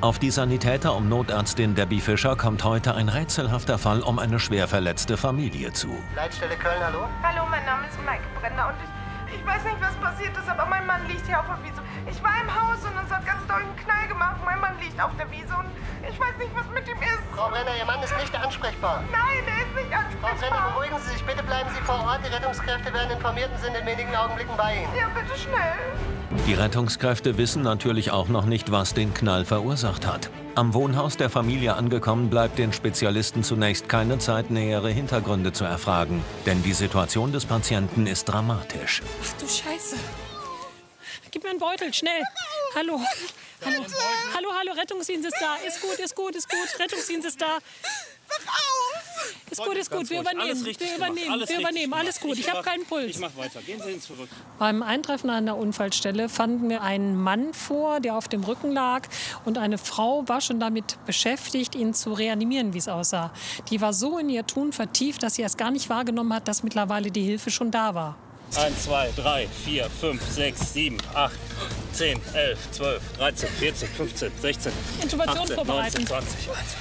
Auf die Sanitäter um Notärztin Debbie Fischer kommt heute ein rätselhafter Fall um eine schwer verletzte Familie zu. Leitstelle Köln, hallo? Hallo, mein Name ist Maike Brenner und ich, ich weiß nicht, was passiert ist, aber mein Mann liegt hier auf der Wiese. Ich war im Haus und es hat ganz doll einen Knall gemacht. Mein Mann liegt auf der Wiese und ich weiß nicht, was mit ihm ist. Frau Brenner, Ihr Mann ist nicht ansprechbar. Nein, er ist nicht Frau Brenner, ansprechbar. beruhigen Sie sich. Bitte bleiben Sie vor Ort. Die Rettungskräfte werden informiert und sind in wenigen Augenblicken bei Ihnen. Ja, bitte schnell. Die Rettungskräfte wissen natürlich auch noch nicht, was den Knall verursacht hat. Am Wohnhaus der Familie angekommen, bleibt den Spezialisten zunächst keine Zeit, nähere Hintergründe zu erfragen. Denn die Situation des Patienten ist dramatisch. Ach du Scheiße. Gib mir einen Beutel, schnell. Hallo. Hallo. Hallo, hallo, Rettungsdienst ist da. Ist gut, ist gut, ist gut. Rettungsdienst ist da. Ist gut, ist gut. Wir übernehmen. Wir übernehmen. Wir übernehmen. Alles gut. Ich habe keinen Puls. Ich mach weiter. Gehen Sie hin zurück. Beim Eintreffen an der Unfallstelle fanden wir einen Mann vor, der auf dem Rücken lag. Und eine Frau war schon damit beschäftigt, ihn zu reanimieren, wie es aussah. Die war so in ihr Tun vertieft, dass sie erst gar nicht wahrgenommen hat, dass mittlerweile die Hilfe schon da war. 1, 2, 3, 4, 5, 6, 7, 8, 10, 11, 12, 13, 14, 15, 16, Intubation 18, vorbereiten. 19, 20, 21,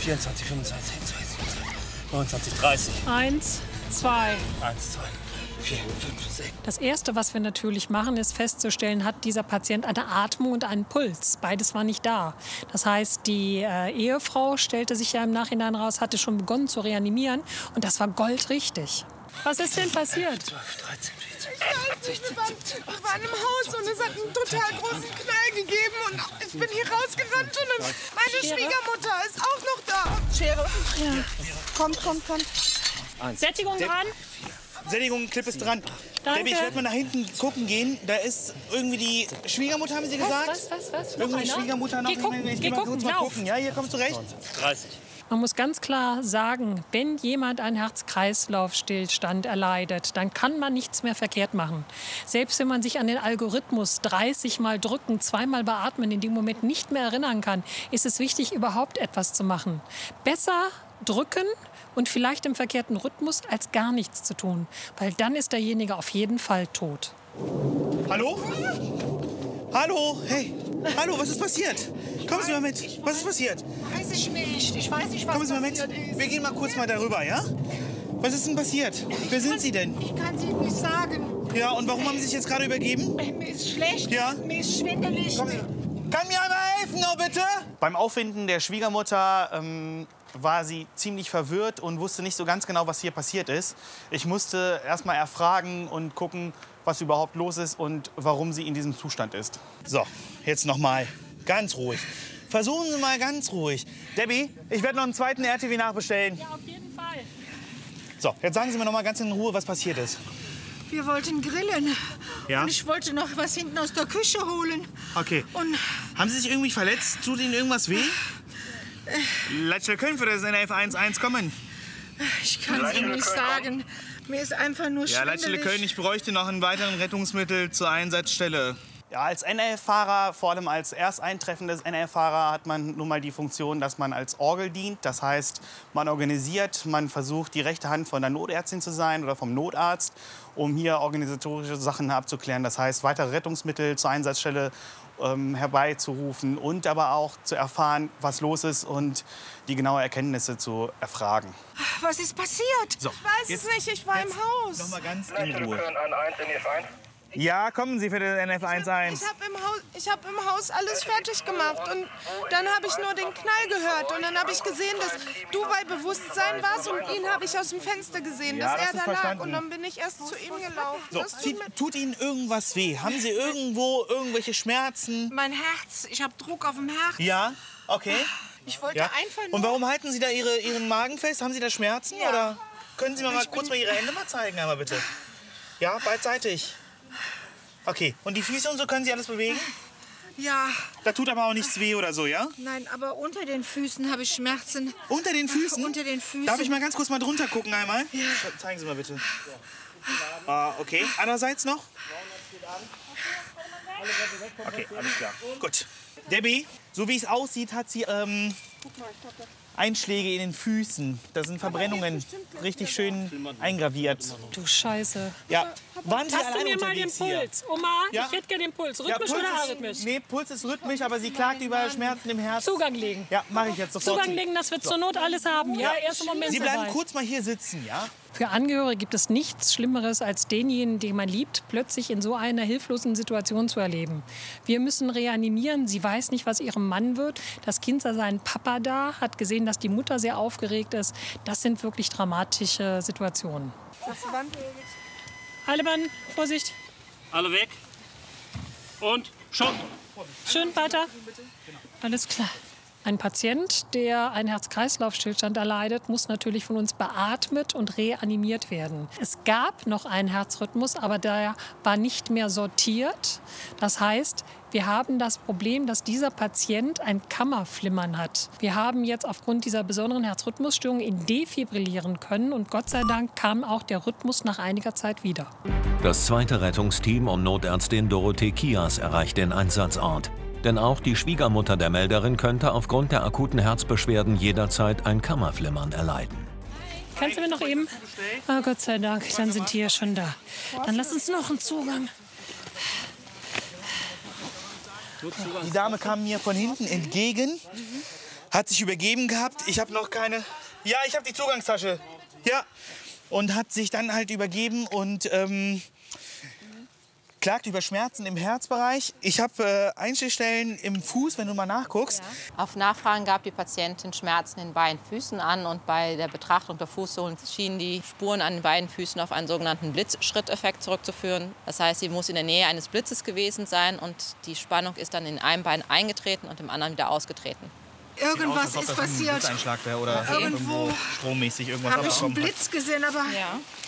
24, 25, 26, 29, 30. Eins, zwei. 1, 2, 4, 5, 6. Das Erste, was wir natürlich machen, ist festzustellen, hat dieser Patient eine Atmung und einen Puls. Beides war nicht da. Das heißt, die äh, Ehefrau stellte sich ja im Nachhinein raus, hatte schon begonnen zu reanimieren und das war goldrichtig. Was ist denn passiert? 12, 13, 14, Wir waren, wir waren im Haus und es hat einen total großen Knall gegeben und ich bin hier rausgerannt und meine? Schwiegermutter ist Schere. Kommt, kommt, kommt. Sättigung dran? Sättigung, Clip ist dran. Danke. Debbie, ich werde mal nach hinten gucken gehen. Da ist irgendwie die Schwiegermutter, haben Sie gesagt? Was, was, was? Noch Irgendwie die? Schwiegermutter noch. Geh gucken, ich geh geh mal gucken, kurz mal gucken. Ja, hier kommst du recht. 30. Man muss ganz klar sagen, wenn jemand einen Herz-Kreislauf-Stillstand erleidet, dann kann man nichts mehr verkehrt machen. Selbst wenn man sich an den Algorithmus 30 Mal drücken, zweimal beatmen in dem Moment nicht mehr erinnern kann, ist es wichtig, überhaupt etwas zu machen. Besser drücken und vielleicht im verkehrten Rhythmus, als gar nichts zu tun. Weil dann ist derjenige auf jeden Fall tot. Hallo? Hallo? Hey. Hallo, was ist passiert? Kommen Sie mal mit. Was ist passiert? Weiß ich nicht. Ich weiß nicht, was Kommen Sie mal mit. Wir gehen mal kurz mal darüber, ja? Was ist denn passiert? Wer sind Sie denn? Ich kann Sie nicht sagen. Ja, und warum haben Sie sich jetzt gerade übergeben? Mir ist schlecht. Ja? Mir ist schwindelig. Kommen Sie. Kann mir einmal helfen, oh bitte? Beim Auffinden der Schwiegermutter ähm, war sie ziemlich verwirrt und wusste nicht so ganz genau, was hier passiert ist. Ich musste erst mal erfragen und gucken, was überhaupt los ist und warum sie in diesem Zustand ist. So, jetzt noch mal ganz ruhig. Versuchen Sie mal ganz ruhig. Debbie, ich werde noch einen zweiten RTW nachbestellen. Ja, auf jeden Fall. So, jetzt sagen Sie mir noch mal ganz in Ruhe, was passiert ist. Wir wollten grillen. Ja? Und ich wollte noch was hinten aus der Küche holen. Okay. Und Haben Sie sich irgendwie verletzt? Tut Ihnen irgendwas weh? Leitstelle Köln für das NF11 kommen. ich kann es Ihnen nicht sagen. Mir ist einfach nur Ja, Leitstelle. Köln, ich bräuchte noch einen weiteren Rettungsmittel zur Einsatzstelle. Ja, als NL-Fahrer, vor allem als ersteintreffendes NL-Fahrer, hat man nun mal die Funktion, dass man als Orgel dient. Das heißt, man organisiert, man versucht, die rechte Hand von der Notärztin zu sein oder vom Notarzt, um hier organisatorische Sachen abzuklären. Das heißt, weitere Rettungsmittel zur Einsatzstelle ähm, herbeizurufen und aber auch zu erfahren, was los ist und die genaue Erkenntnisse zu erfragen. Was ist passiert? So, ich weiß jetzt- es nicht. Ich war im Haus. Noch mal ganz in Ruhe. an 1 in F1. Ja, kommen Sie für den NF11. Ich habe im, Haus, ich hab im Haus alles fertig gemacht und dann habe ich nur den Knall gehört und dann habe ich gesehen, dass du bei Bewusstsein warst und ihn habe ich aus dem Fenster gesehen, Ja, dass das er da lag verstanden. und dann bin ich erst zu ihm gelaufen. So, tut tut, Ihnen irgendwas weh? Haben Sie irgendwo irgendwelche Schmerzen? mein Herz, ich habe Druck auf dem Herz. Ja, okay. Ich wollte Ja. einfach nur... Und warum halten Sie da Ihre, Ihren Magen fest? Haben Sie da Schmerzen? Ja. Oder können Sie mir mal Ich kurz mal Ihre Hände mal zeigen, einmal bitte? Ja, beidseitig. Okay, und die Füße und so können Sie alles bewegen? Ja, Da tut aber auch nichts weh oder so, ja? nein, aber unter den Füßen habe ich Schmerzen. Unter den Füßen? Unter den Füßen. Darf ich mal ganz kurz mal drunter gucken einmal? Ja. Zeigen Sie mal bitte. Ah, okay. Andererseits noch? Okay, alles klar. Gut. Debbie, so wie es aussieht, hat sie ähm, Einschläge in den Füßen. Da sind Verbrennungen richtig schön eingraviert. Du Scheiße. Ja, waren Sie Hast du mir mal den unterwegs hier? Puls? Oma, Ja? ich hätte gerne den Puls. Ja, Rhythmisch Puls oder ist, arrhythmisch? nee, Puls ist rhythmisch, aber sie klagt über Schmerzen im Herzen. Zugang legen. Ja, mache ich jetzt sofort. Zugang legen, dass wir zur Not alles haben. Ja, erst im Moment Sie bleiben soweit. kurz mal hier sitzen, ja? Für Angehörige gibt es nichts Schlimmeres, als denjenigen, den man liebt, plötzlich in so einer hilflosen Situation zu erleben. Wir müssen reanimieren. Sie weiß nicht, was ihrem Mann wird. Das Kind sah seinen Papa da, hat gesehen, dass die Mutter sehr aufgeregt ist. Das sind wirklich dramatische Situationen. Alle Mann, Vorsicht. Alle weg. Und schon. Schön weiter. Alles klar. Ein Patient, der einen Herz-Kreislauf-Stillstand erleidet, muss natürlich von uns beatmet und reanimiert werden. Es gab noch einen Herzrhythmus, aber der war nicht mehr sortiert. Das heißt, wir haben das Problem, dass dieser Patient ein Kammerflimmern hat. Wir haben jetzt aufgrund dieser besonderen Herzrhythmusstörung ihn defibrillieren können und Gott sei Dank kam auch der Rhythmus nach einiger Zeit wieder. Das zweite Rettungsteam um Notärztin Dorothee Kias erreicht den Einsatzort. Denn auch die Schwiegermutter der Melderin könnte aufgrund der akuten Herzbeschwerden jederzeit ein Kammerflimmern erleiden. Kannst du mir noch eben? Oh, Gott sei Dank, dann sind die ja schon da. Dann lass uns noch einen Zugang. Die Dame kam mir von hinten entgegen, hat sich übergeben gehabt. Ich habe noch keine. Ja, ich habe die Zugangstasche. Ja. Und hat sich dann halt übergeben und ähm, klagt über Schmerzen im Herzbereich. Ich habe äh, Einstichstellen im Fuß, wenn du mal nachguckst. Auf Nachfragen gab die Patientin Schmerzen in beiden Füßen an und bei der Betrachtung der Fußsohlen schienen die Spuren an den beiden Füßen auf einen sogenannten Blitzschritteffekt zurückzuführen. Das heißt, sie muss in der Nähe eines Blitzes gewesen sein und die Spannung ist dann in einem Bein eingetreten und im anderen wieder ausgetreten. Irgendwas ist passiert. Oder Irgendwo strommäßig irgendwas habe ich einen. Blitz gesehen, aber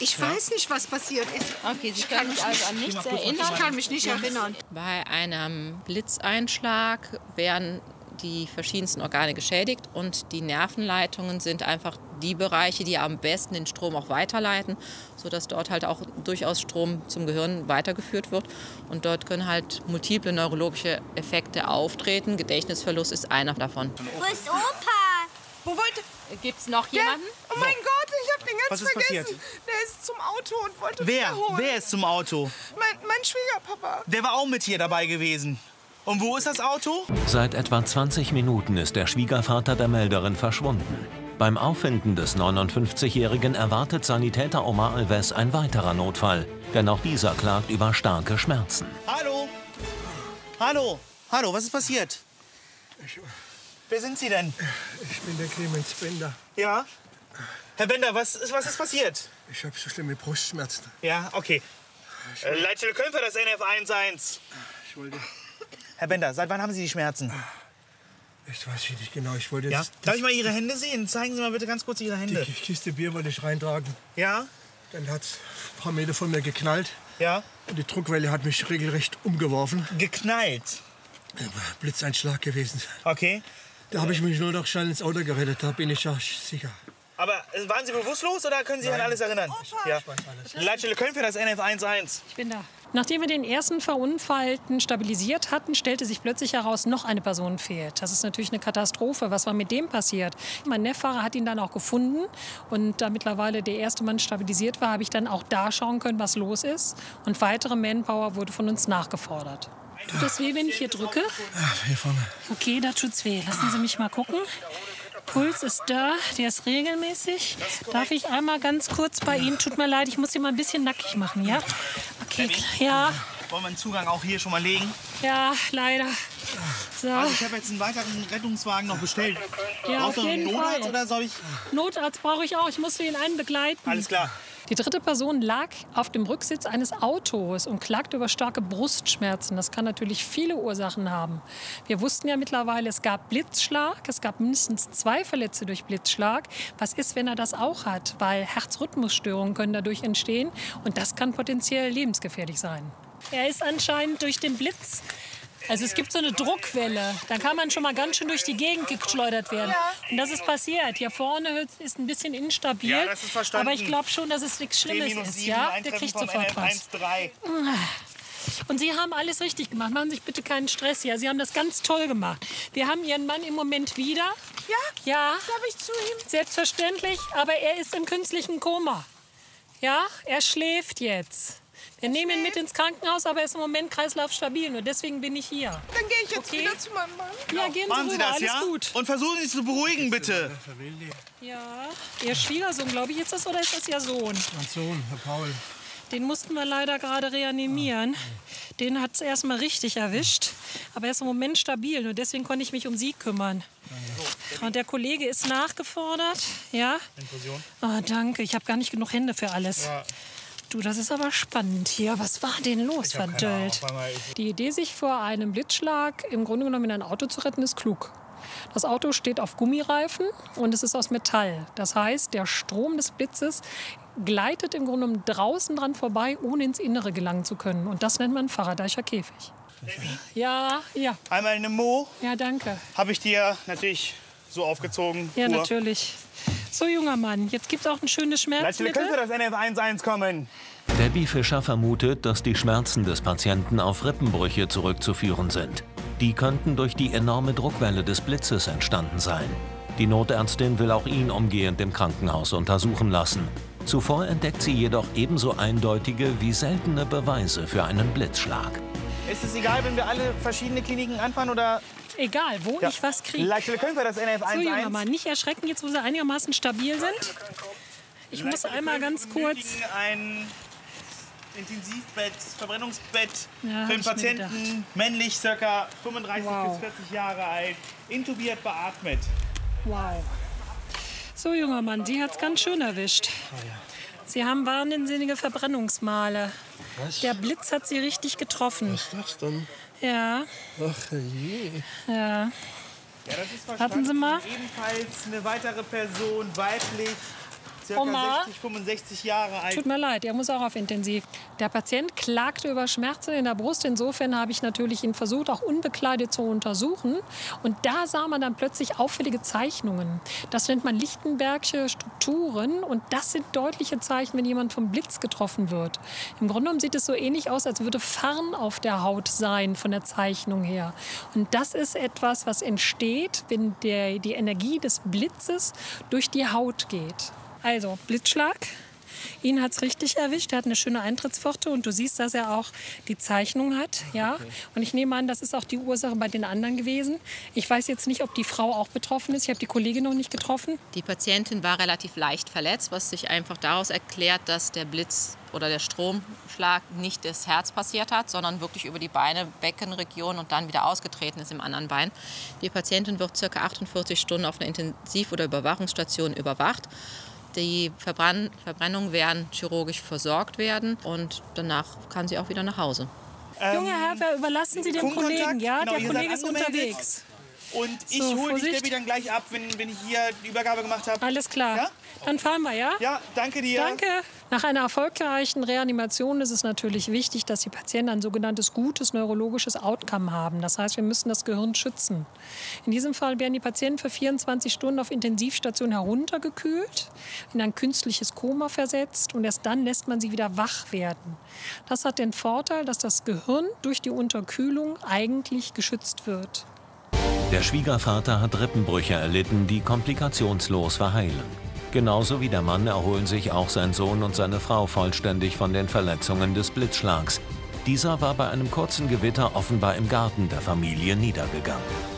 ich weiß nicht, was passiert ist. Okay, Sie können sich also an nichts Ich kann mich nicht erinnern. Bei einem Blitzeinschlag werden die verschiedensten Organe geschädigt und die Nervenleitungen sind einfach die Bereiche, die am besten den Strom auch weiterleiten, sodass dort halt auch durchaus Strom zum Gehirn weitergeführt wird. Und dort können halt multiple neurologische Effekte auftreten. Gedächtnisverlust ist einer davon. Wo ist Opa? Wo wollte... Gibt es noch Der, jemanden? oh mein Gott, ich habe den ganz Was ist vergessen. passiert? Der ist zum Auto und wollte Wer? Holen. Wer ist zum Auto? Mein, mein Schwiegerpapa. Der war auch mit hier dabei gewesen. Und wo ist das Auto? Seit etwa 20 Minuten ist der Schwiegervater der Melderin verschwunden. Beim Auffinden des 59-Jährigen erwartet Sanitäter Omar Alves ein weiterer Notfall. Denn auch dieser klagt über starke Schmerzen. Hallo? Hallo? Hallo, was ist passiert? Wer sind Sie denn? Ich bin der Clemens Bender. Ja? Herr Bender, was ist, was ist passiert? Ich habe so schlimme Brustschmerzen. Ja, okay. Äh, Leitstelle Köln für das NF11. Ich wollte. Herr Bender, seit wann haben Sie die Schmerzen? Ich weiß nicht genau. Ich wollte Ja? das, Darf ich mal Ihre Hände sehen? Zeigen Sie mal bitte ganz kurz Ihre Hände. die Kiste Bier wollte ich reintragen. Ja? Dann hat es ein paar Meter von mir geknallt. Ja? Und die Druckwelle hat mich regelrecht umgeworfen. Geknallt. Blitzeinschlag gewesen. Okay. Da habe ich mich nur noch schnell ins Auto gerettet. Da bin ich ja sicher. Aber äh, waren Sie bewusstlos oder können Sie sich an alles erinnern? Ja. Leitstelle Köln für das NF11. Ich bin da. Nachdem wir den ersten Verunfallten stabilisiert hatten, stellte sich plötzlich heraus, noch eine Person fehlt. Das ist natürlich eine Katastrophe. Was war mit dem passiert? Mein Neffahrer hat ihn dann auch gefunden. Und da mittlerweile der erste Mann stabilisiert war, habe ich dann auch da schauen können, was los ist. Und weitere Manpower wurde von uns nachgefordert. Tut das weh, wenn ich hier drücke? Hier vorne. Okay, da tut's weh. Lassen Sie mich mal gucken. Puls ist da, der ist regelmäßig. Darf ich einmal ganz kurz bei Ihnen? Tut mir leid, ich muss Sie mal ein bisschen nackig machen, ja? Ja, Wollen wir den Zugang auch hier schon mal legen? ja, leider. So, Also ich habe jetzt einen weiteren Rettungswagen noch bestellt. ja, auf Brauchst du einen jeden Notarzt Fall. oder soll ich? Notarzt brauche ich auch. Ich muss ihn einen begleiten. Alles klar. Die dritte Person lag auf dem Rücksitz eines Autos und klagte über starke Brustschmerzen. Das kann natürlich viele Ursachen haben. Wir wussten ja mittlerweile, es gab Blitzschlag, es gab mindestens zwei Verletzte durch Blitzschlag. Was ist, wenn er das auch hat? Weil Herzrhythmusstörungen können dadurch entstehen und das kann potenziell lebensgefährlich sein. Er ist anscheinend durch den Blitz also es gibt so eine Druckwelle, da kann man schon mal ganz schön durch die Gegend geschleudert werden. Und das ist passiert. Hier vorne ist ein bisschen instabil. Ja, das ist verstanden. Aber ich glaube schon, dass es nichts Schlimmes ist. Ja, der kriegt sofort was. 113. Und Sie haben alles richtig gemacht. Machen Sie sich bitte keinen Stress hier. Sie haben das ganz toll gemacht. Wir haben Ihren Mann im Moment wieder. Ja? Ja. Darf ich zu ihm? Selbstverständlich, aber er ist im künstlichen Koma. Ja, er schläft jetzt. Wir nehmen ihn mit ins Krankenhaus, aber er ist im Moment kreislaufstabil. Nur deswegen bin ich hier. Dann gehe ich jetzt Okay. wieder zu meinem Mann. Ja, gehen Sie Machen rüber, Sie das, alles ja? gut. Und versuchen Sie sich zu beruhigen, bitte. Ja, Ihr Schwiegersohn, glaube ich, ist das oder ist das Ihr Sohn? Mein Sohn, Herr Paul. Den mussten wir leider gerade reanimieren. Den hat es erstmal richtig erwischt. Aber er ist im Moment stabil und deswegen konnte ich mich um Sie kümmern. Und der Kollege ist nachgefordert. Ja? Infusion. Oh, danke, ich habe gar nicht genug Hände für alles. Du, das ist aber spannend hier. Was war denn los, verdöllt? Die Idee, sich vor einem Blitzschlag im Grunde genommen in ein Auto zu retten, ist klug. Das Auto steht auf Gummireifen und es ist aus Metall. Das heißt, der Strom des Blitzes gleitet im Grunde genommen draußen dran vorbei, ohne ins Innere gelangen zu können. Und das nennt man Faraday'scher Käfig. Ja, ja, Einmal eine Mo ja, danke. habe ich dir natürlich so aufgezogen. Ja, pur. natürlich. So, junger Mann, jetzt gibt es auch ein schönes Vielleicht Schmerzmittel. könnte das NF11 kommen. Debbie Fischer vermutet, dass die Schmerzen des Patienten auf Rippenbrüche zurückzuführen sind. Die könnten durch die enorme Druckwelle des Blitzes entstanden sein. Die Notärztin will auch ihn umgehend im Krankenhaus untersuchen lassen. Zuvor entdeckt sie jedoch ebenso eindeutige wie seltene Beweise für einen Blitzschlag. Ist es egal, wenn wir alle verschiedene Kliniken anfahren oder? Egal, wo ich was kriege. Vielleicht können wir das NF11. So, junger Mann, nicht erschrecken, jetzt wo sie einigermaßen stabil sind. Ich muss einmal ganz kurz. ein Intensivbett, Verbrennungsbett Ja, für den Patienten, männlich, ca. 35 Wow. bis 40 Jahre alt, intubiert, beatmet. Wow. So, junger Mann, Sie hat es ganz schön erwischt. Sie haben wahnsinnige Verbrennungsmale. Was? Der Blitz hat Sie richtig getroffen. Was ist das denn? Ja, Ach je. ja. Ja, das ist Warten Sie mal. Ebenfalls eine weitere Person, weiblich, ca. Oma. 60, 65 Jahre alt. Tut mir leid, er muss auch auf Intensiv. Der Patient klagte über Schmerzen in der Brust. Insofern habe ich natürlich ihn versucht, auch unbekleidet zu untersuchen. Und da sah man dann plötzlich auffällige Zeichnungen. Das nennt man Lichtenbergsche Strukturen. Und das sind deutliche Zeichen, wenn jemand vom Blitz getroffen wird. Im Grunde genommen sieht es so ähnlich aus, als würde Farn auf der Haut sein, von der Zeichnung her. Und das ist etwas, was entsteht, wenn der, die Energie des Blitzes durch die Haut geht. Also, Blitzschlag. Ihn hat es richtig erwischt. Er hat eine schöne Eintrittspforte und du siehst, dass er auch die Zeichnung hat. Ja? Und ich nehme an, das ist auch die Ursache bei den anderen gewesen. Ich weiß jetzt nicht, ob die Frau auch betroffen ist. Ich habe die Kollegin noch nicht getroffen. Die Patientin war relativ leicht verletzt, was sich einfach daraus erklärt, dass der Blitz oder der Stromschlag nicht das Herz passiert hat, sondern wirklich über die Beine, Beckenregion und dann wieder ausgetreten ist im anderen Bein. Die Patientin wird ca. 48 Stunden auf einer Intensiv- oder Überwachungsstation überwacht. Die Verbrann Verbrennungen werden chirurgisch versorgt werden und danach kann sie auch wieder nach Hause. Junge Herr, wer überlassen Sie dem Funkkontakt? Kollegen? Ja, Genau, der Kollege ist unterwegs. Und ich So, hole die Vorsicht. Debbie dann gleich ab, wenn, wenn ich hier die Übergabe gemacht habe. Alles klar. Ja? Dann fahren wir, ja? Ja, danke dir. Danke. Nach einer erfolgreichen Reanimation ist es natürlich wichtig, dass die Patienten ein sogenanntes gutes neurologisches Outcome haben. Das heißt, wir müssen das Gehirn schützen. In diesem Fall werden die Patienten für 24 Stunden auf Intensivstation heruntergekühlt, in ein künstliches Koma versetzt und erst dann lässt man sie wieder wach werden. Das hat den Vorteil, dass das Gehirn durch die Unterkühlung eigentlich geschützt wird. Der Schwiegervater hat Rippenbrüche erlitten, die komplikationslos verheilen. Genauso wie der Mann erholen sich auch sein Sohn und seine Frau vollständig von den Verletzungen des Blitzschlags. Dieser war bei einem kurzen Gewitter offenbar im Garten der Familie niedergegangen.